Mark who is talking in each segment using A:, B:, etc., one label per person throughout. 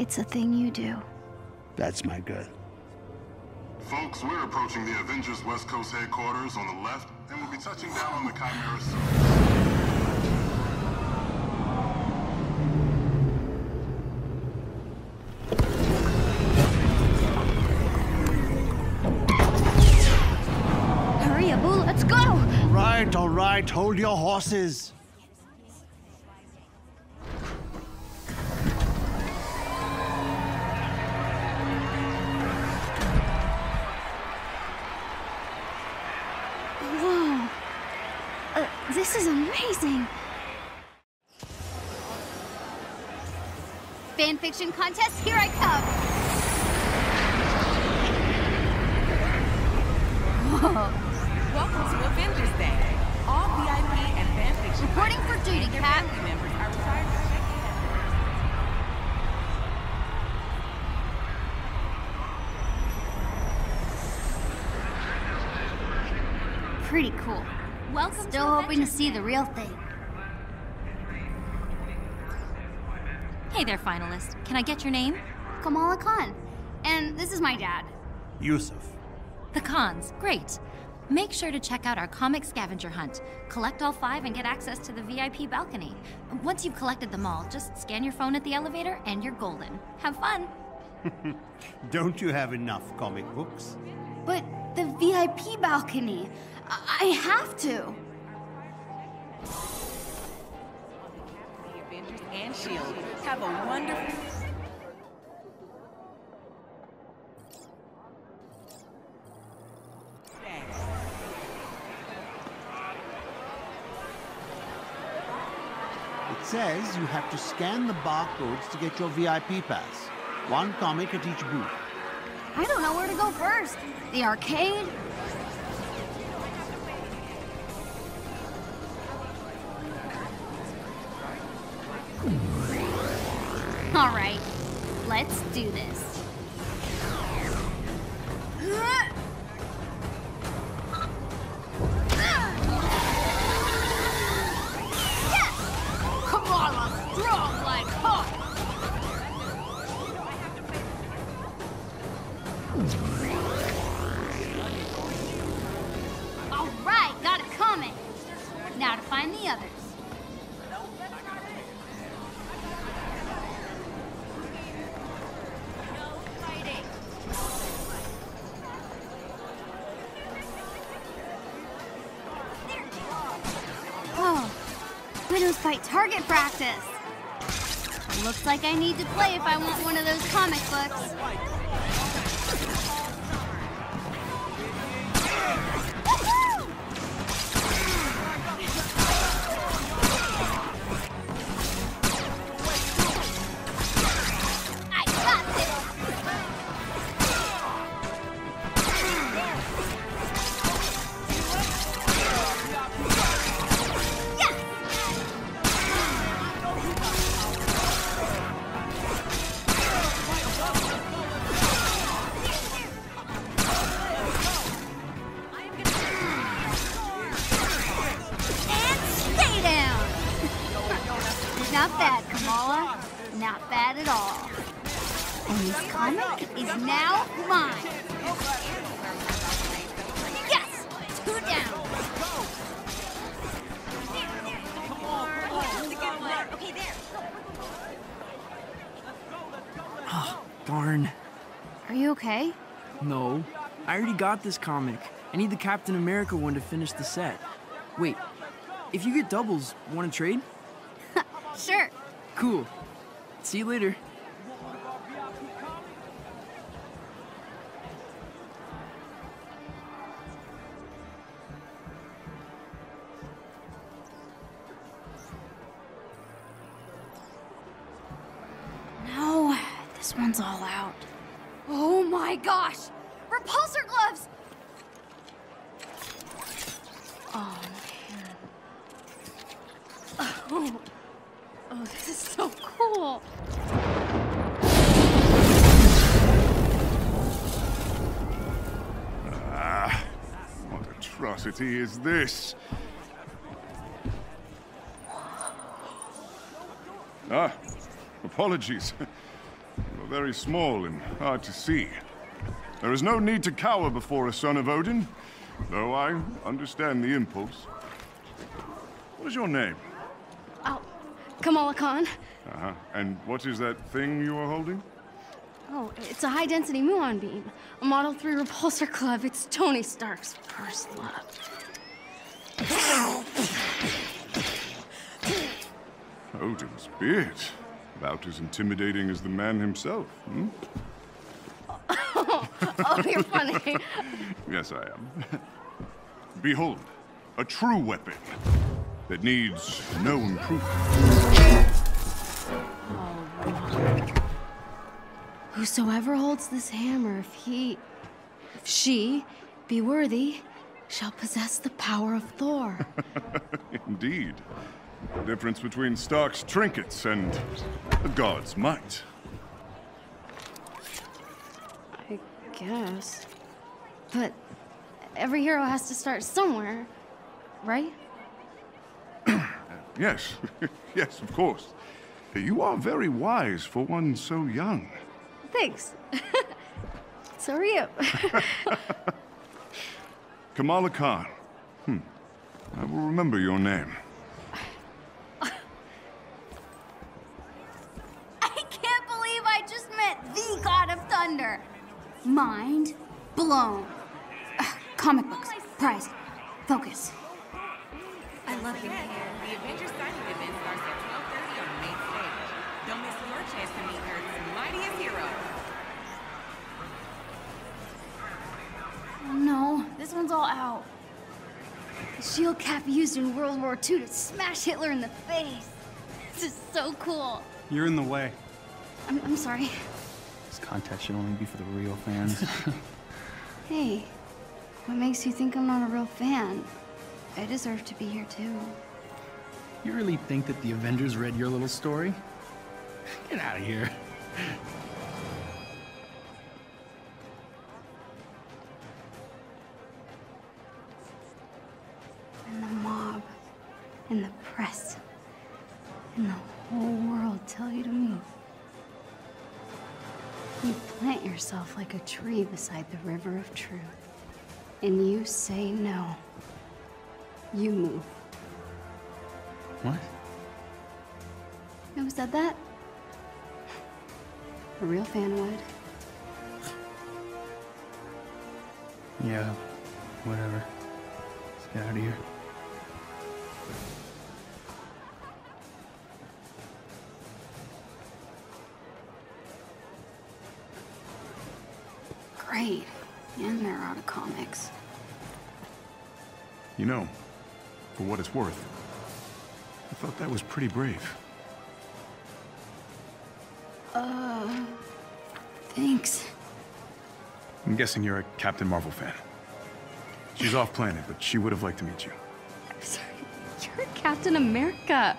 A: It's a thing you do.
B: That's my girl.
C: Folks, we're approaching the Avengers West Coast headquarters on the left, and we'll be touching down on the Chimera soon.
A: Hurry, Abu, let's go!
B: Right, all right. Hold your horses.
A: This is amazing. Fan fiction contest, here I come.
D: Welcome to Avengers Day. All VIP and fanfiction
A: Reporting for duty, Cap.
D: family members are required to check in.
A: Pretty cool.
E: Welcome
A: Still
E: to
A: hoping to see the real thing.
E: Hey there, finalist. Can I get your name?
A: Kamala Khan. And this is my dad.
B: Yusuf.
E: The cons. Great. Make sure to check out our comic scavenger hunt. Collect all five and get access to the VIP balcony. Once you've collected them all, just scan your phone at the elevator and you're golden. Have fun.
B: Don't you have enough comic books?
A: But the VIP balcony. I, I have to.
D: Avengers and Shield. Have a wonderful day.
B: It says you have to scan the barcodes to get your VIP pass. One comic at each booth.
A: I don't know where to go first. The arcade? All right, let's do this. Widows fight target practice. Looks like I need to play if I want one of those comic books.
D: Okay?
F: No. I already got this comic. I need the Captain America one to finish the set. Wait, if you get doubles, want to trade?
A: Sure.
F: Cool. See you later.
A: No, this one's all out. Oh my gosh! Repulsor gloves! Oh man. Oh, oh this is so cool.
C: Ah, What atrocity is this? Ah, apologies. Very small and hard to see. There is no need to cower before a son of Odin, though I understand the impulse. What is your name?
A: Oh, Kamala Khan.
C: Uh-huh. And what is that thing you are holding?
A: Oh, it's a high density muon beam. A Model 3 repulsor club. It's Tony Stark's first love.
C: Odin's beard. About as intimidating as the man himself, hmm?
A: Oh, you're funny.
C: Yes, I am. Behold, a true weapon that needs no improvement.
A: Whosoever holds this hammer, if he, if she be worthy, shall possess the power of Thor.
C: Indeed. The difference between Stark's trinkets and the god's might.
A: I guess. But every hero has to start somewhere, right?
C: Yes, yes, of course. You are very wise for one so young.
A: Thanks. so are you.
C: Kamala Khan. Hmm. I will remember your name.
A: Mind blown. Ugh, comic books, prize, focus.
D: I love your hair. The Avengers signing event starts at 12:30 on the main stage. Don't miss your chance to meet Earth's mightiest hero.
A: Oh no, this one's all out. The shield cap used in World War II to smash Hitler in the face. This is so cool.
G: You're in the way.
A: I'm, I'm sorry.
G: This contest should only be for the real fans.
A: Hey, what makes you think I'm not a real fan? I deserve to be here too.
G: you really think that the Avengers read your little story? Get out of here.
A: And the mob, and the press, yourself like a tree beside the river of truth, and you say no. You move.
G: What?
A: You who said that? A real fan would.
G: Yeah, whatever. Let's get out of here.
C: You know, for what it's worth, I thought that was pretty brave.
A: Uh, thanks.
C: I'm guessing you're a Captain Marvel fan. She's off planet, but she would have liked to meet you.
A: Sorry, you're Captain America.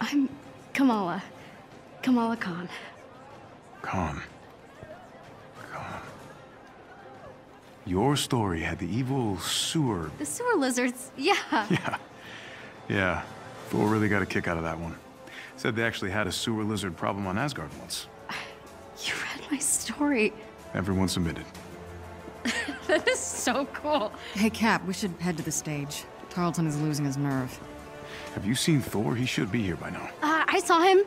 A: I'm Kamala. Kamala Khan.
C: Calm. Your story had the evil sewer.
A: The sewer lizards, yeah.
C: Yeah. Yeah. Thor really got a kick out of that one.
G: Said they actually had a sewer lizard problem on Asgard once.
A: You read my story.
G: Everyone submitted.
A: That is so cool.
H: Hey, Cap, we should head to the stage. Tarleton is losing his nerve.
G: Have you seen Thor? He should be here by now.
A: Uh, I saw him.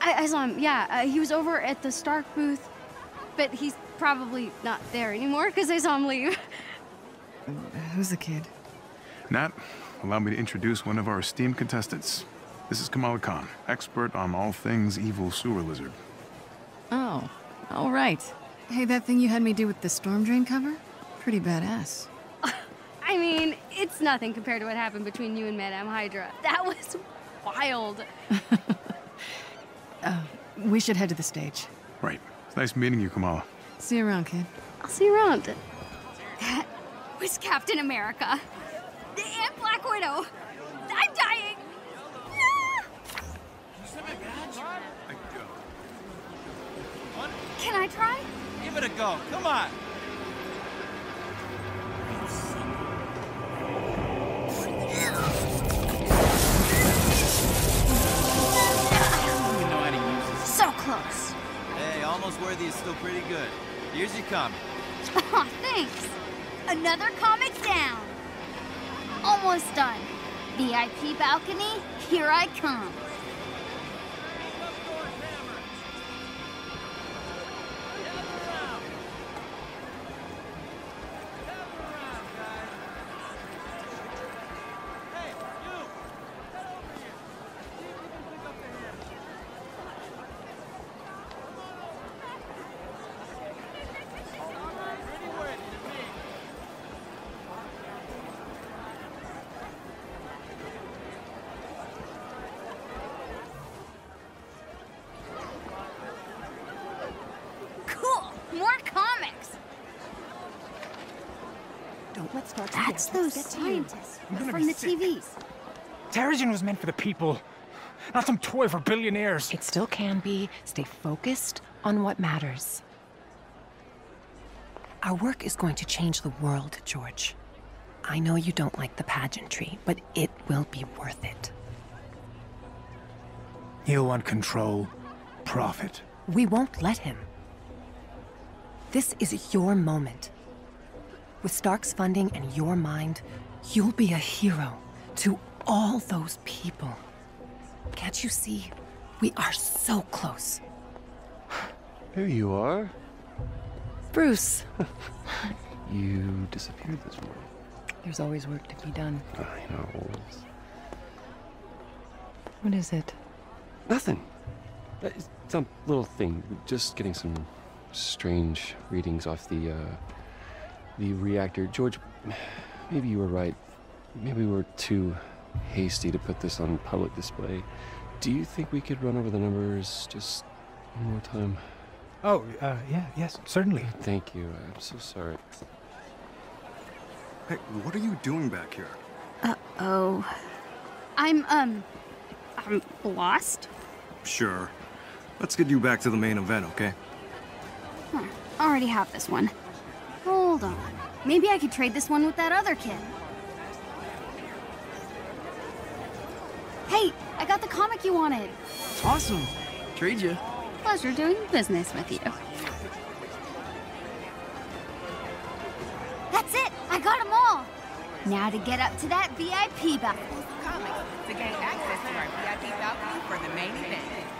A: I, I saw him, yeah. Uh, he was over at the Stark booth, but he's probably not there anymore because I saw him leave.
H: Who's the kid?
G: Nat, allow me to introduce one of our esteemed contestants. This is Kamala Khan, expert on all things evil sewer lizard.
H: Oh, all right. Hey, that thing you had me do with the storm drain cover? Pretty badass.
A: I mean, it's nothing compared to what happened between you and Madame Hydra. That was wild.
H: Uh, we should head to the stage.
G: Right. It's nice meeting you, Kamala.
H: See you around, kid.
A: I'll see you around. That was Captain America. And Black Widow. I'm dying. Can I try?
I: Give it a go. Come on. You know how to use this.
A: So close.
I: Hey, almost worthy is still pretty good. Here's your comic.
A: Aw, thanks. Another comic down. Almost done. VIP balcony, here I come.
J: Don't let Stark
A: That's those
J: Let's get to you.
A: scientists from the
J: sick.
A: TVs.
K: Terrigen was meant for the people, not some toy for billionaires.
J: It still can be. Stay focused on what matters. Our work is going to change the world, George. I know you don't like the pageantry, but it will be worth it.
K: He'll want control, profit.
J: We won't let him. This is your moment. With Stark's funding and your mind, you'll be a hero to all those people. Can't you see? We are so close.
L: Here you are.
J: Bruce,
L: You disappeared this morning.
J: there's always work to be done.
L: I know.
J: What is it?
L: Nothing. Uh, It's some little thing. Just getting some strange readings off the uh, the reactor. George, maybe you were right. Maybe we were too hasty to put this on public display. Do you think we could run over the numbers just one more time?
K: Oh, uh, yeah, yes, certainly.
L: Thank you. I'm so sorry.
M: Hey, what are you doing back here?
A: Uh oh. I'm, um, I'm lost.
M: Sure. Let's get you back to the main event, okay?
A: Huh. Already have this one. Hold on. Maybe I could trade this one with that other kid. Hey, I got the comic you wanted.
F: Awesome. Trade you.
A: Pleasure doing business with you. That's it. I got them all. Now to get up to that VIP balcony.
D: Comics to gain access to our VIP balcony for the main event.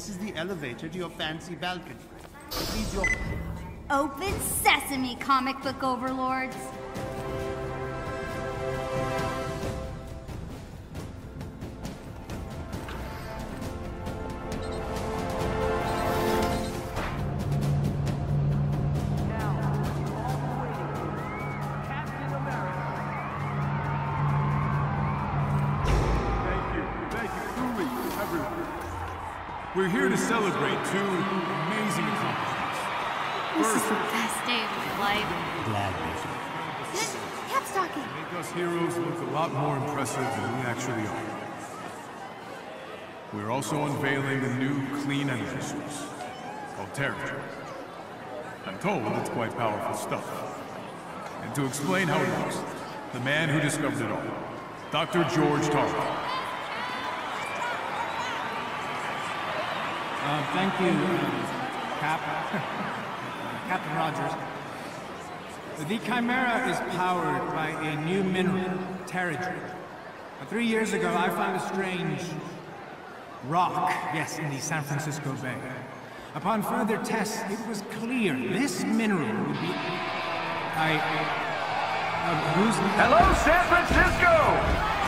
B: This is the elevator to your fancy balcony. Leads your...
A: Open sesame, comic book overlords.
N: We're here to celebrate two amazing accomplishments.
A: This is the best day of my life.
N: Glad
A: Cap stocking.
N: Make us heroes look a lot more impressive than we actually are. We're also unveiling a new clean energy source called Terrigen. I'm told it's quite powerful stuff. And to explain how it works, the man who discovered it all, Dr. George Tarleton.
O: Uh, thank you, uh, Cap. Captain Rogers. The Chimera is powered by a new mineral. Uh, Three years ago, I found a strange rock, yes, in the San Francisco Bay. Upon further tests, it was clear this mineral would be... I... Uh, who's...
P: Hello, San Francisco!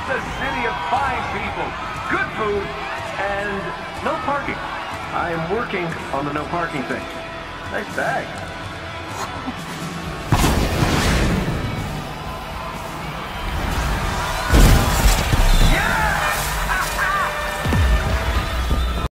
P: The city of fine people, good food, and no parking. I am working on the no parking thing. Nice bag.